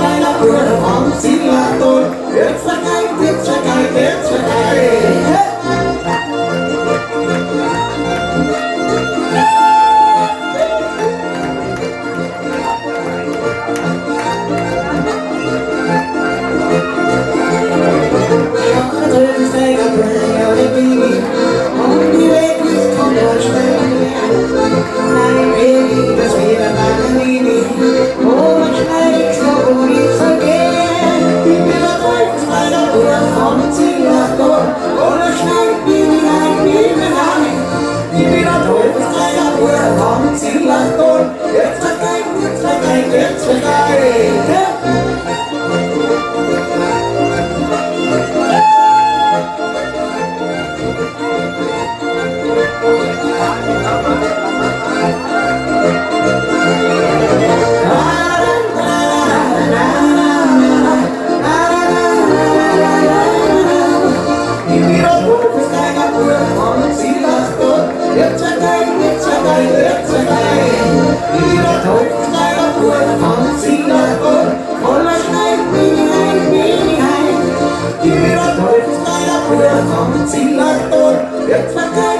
Anh là quyền là phóng chính là tôi Biết sắc anh thiết trái It's my time, it's my